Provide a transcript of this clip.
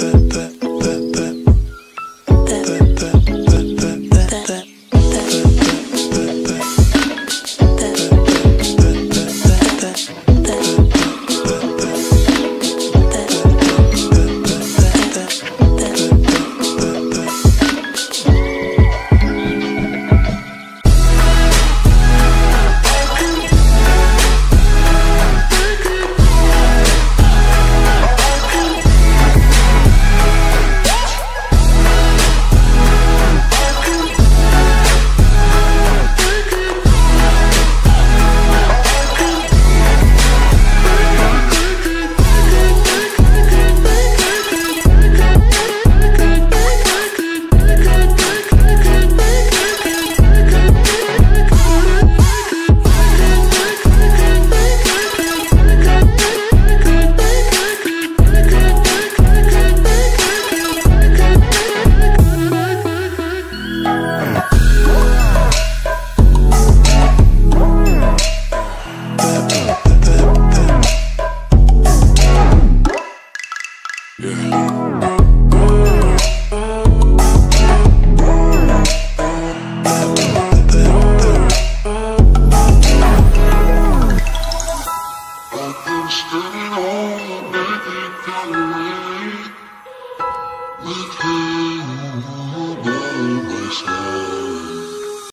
Standing with you by my side.